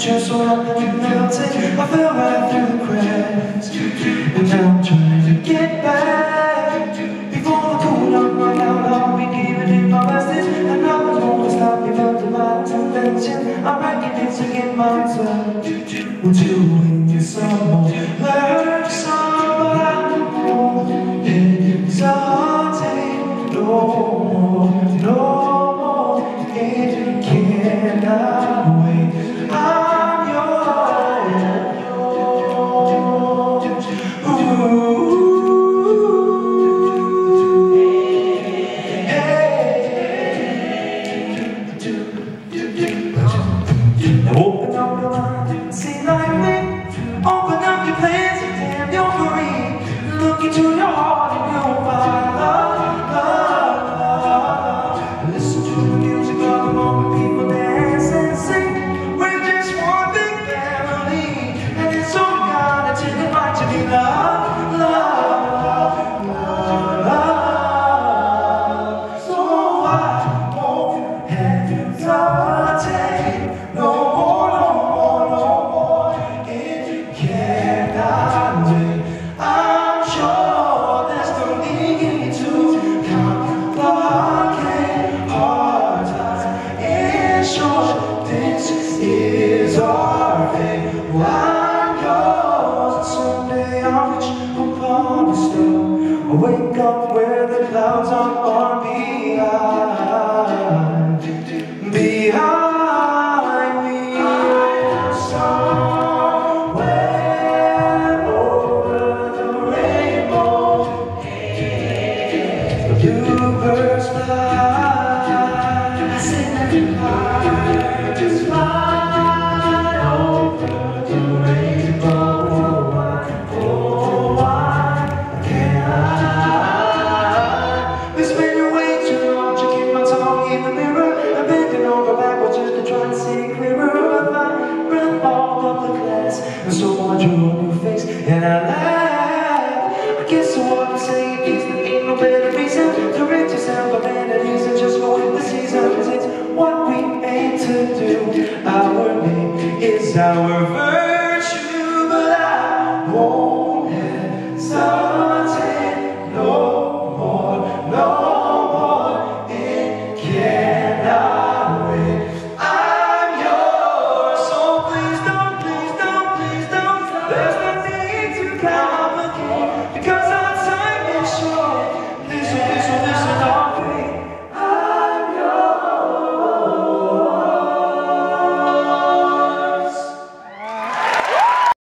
but you're so melting I fell right through the cracks And now I'm trying to get back Before the cool down out I'll be giving it my best And nothing's gonna stop me from divine intervention I reckon it's again my turn Until your plans and damn you're free. Look into your heart and you'll find love, love, love. Listen to the music of the moment people dance and sing. We're just one big family, and it's so God that you invite to be loved, love, love, love. So I won't hesitate Wake up where the clouds are far behind. Behind me, somewhere over the rainbow. The bluebirds fly. I sing and